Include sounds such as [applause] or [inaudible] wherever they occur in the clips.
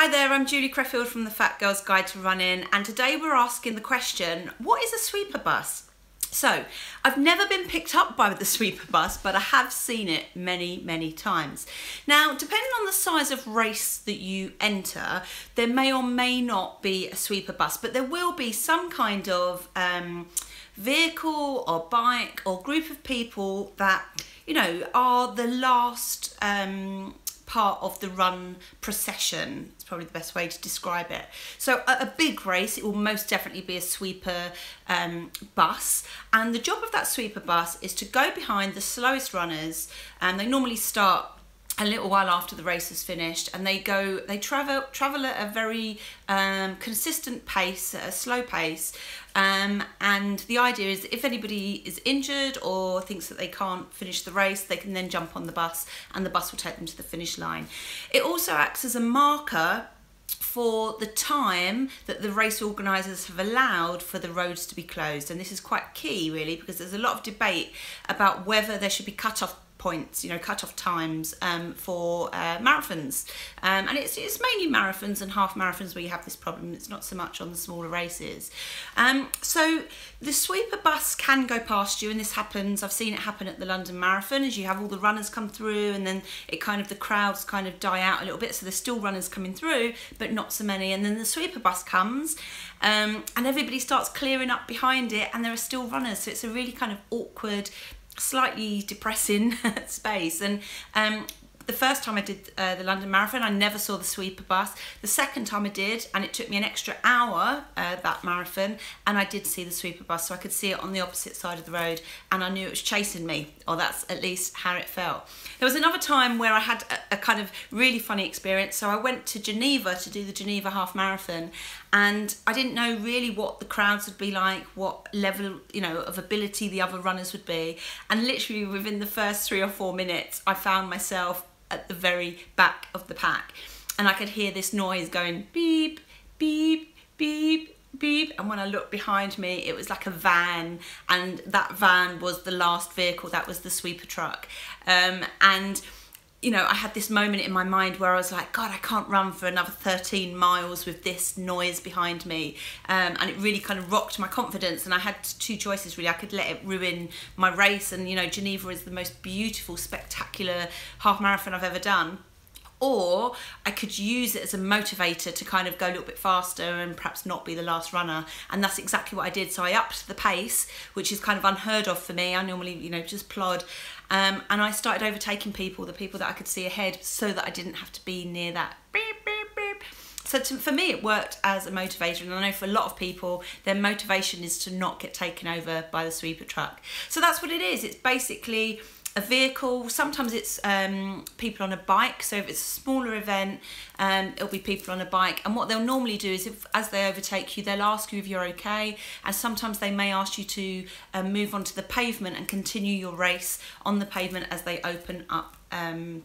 Hi there, I'm Julie Creffield from the Fat Girls Guide to Running, and today we're asking the question what is a sweeper bus? So, I've never been picked up by the [laughs] sweeper bus, but I have seen it many, many times. Now, depending on the size of race that you enter, there may or may not be a sweeper bus, but there will be some kind of um, vehicle or bike or group of people that, you know, are the last. Um, part of the run procession. It's probably the best way to describe it. So at a big race, it will most definitely be a sweeper um, bus. And the job of that sweeper bus is to go behind the slowest runners. And they normally start a little while after the race is finished and they go they travel travel at a very um, consistent pace a slow pace. Um, and the idea is if anybody is injured or thinks that they can't finish the race they can then jump on the bus and the bus will take them to the finish line. It also acts as a marker for the time that the race organisers have allowed for the roads to be closed. And this is quite key really because there's a lot of debate about whether there should be cut off points, you know, cut-off times um, for uh, marathons. Um, and it's, it's mainly marathons and half marathons where you have this problem. It's not so much on the smaller races. Um, so the sweeper bus can go past you and this happens, I've seen it happen at the London Marathon as you have all the runners come through and then it kind of, the crowds kind of die out a little bit. So there's still runners coming through, but not so many. And then the sweeper bus comes um, and everybody starts clearing up behind it and there are still runners. So it's a really kind of awkward slightly depressing [laughs] space. And um, the first time I did uh, the London Marathon, I never saw the sweeper bus. The second time I did, and it took me an extra hour, uh, that marathon, and I did see the sweeper bus, so I could see it on the opposite side of the road, and I knew it was chasing me, or that's at least how it felt. There was another time where I had a, a kind of really funny experience. So I went to Geneva to do the Geneva Half Marathon, and I didn't know really what the crowds would be like, what level, you know, of ability the other runners would be, and literally within the first three or four minutes, I found myself at the very back of the pack. And I could hear this noise going beep, beep, beep, beep. And when I looked behind me, it was like a van. And that van was the last vehicle, that was the sweeper truck. Um, and you know, I had this moment in my mind where I was like, God, I can't run for another 13 miles with this noise behind me. Um, and it really kind of rocked my confidence. And I had two choices really. I could let it ruin my race. And, you know, Geneva is the most beautiful, spectacular half marathon I've ever done or I could use it as a motivator to kind of go a little bit faster and perhaps not be the last runner. And that's exactly what I did. So I upped the pace, which is kind of unheard of for me. I normally, you know, just plod. Um, and I started overtaking people, the people that I could see ahead, so that I didn't have to be near that beep, beep, beep. So to, for me, it worked as a motivator, and I know for a lot of people, their motivation is to not get taken over by the sweeper truck. So that's what it is. It's basically a vehicle. Sometimes it's um, people on a bike. So if it's a smaller event, um, it'll be people on a bike. And what they'll normally do is, if as they overtake you, they'll ask you if you're okay. And sometimes they may ask you to um, move onto the pavement and continue your race on the pavement as they open up um,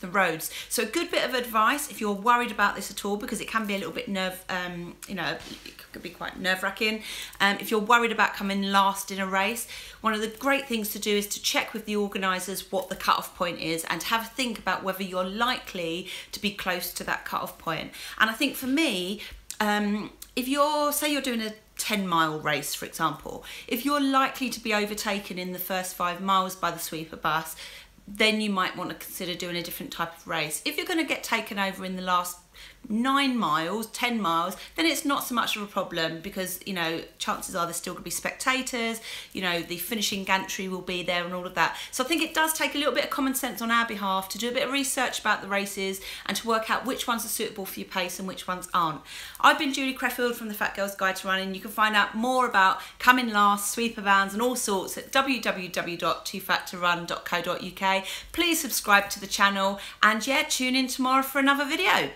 the roads. So a good bit of advice if you're worried about this at all, because it can be a little bit nerve, um, you know, it could be quite nerve wracking. Um, if you're worried about coming last in a race, one of the great things to do is to check with the organisers what the cut-off point is and have a think about whether you're likely to be close to that cut-off point. And I think for me, um, if you're, say you're doing a 10 mile race, for example, if you're likely to be overtaken in the first five miles by the sweeper bus, then you might want to consider doing a different type of race. If you're going to get taken over in the last nine miles, 10 miles, then it's not so much of a problem because, you know, chances are there's still going to be spectators, you know, the finishing gantry will be there and all of that. So I think it does take a little bit of common sense on our behalf to do a bit of research about the races and to work out which ones are suitable for your pace and which ones aren't. I've been Julie Creffield from the Fat Girls Guide to Running. You can find out more about coming last, sweeper vans and all sorts at www.toofattorun.co.uk. Please subscribe to the channel and yeah, tune in tomorrow for another video.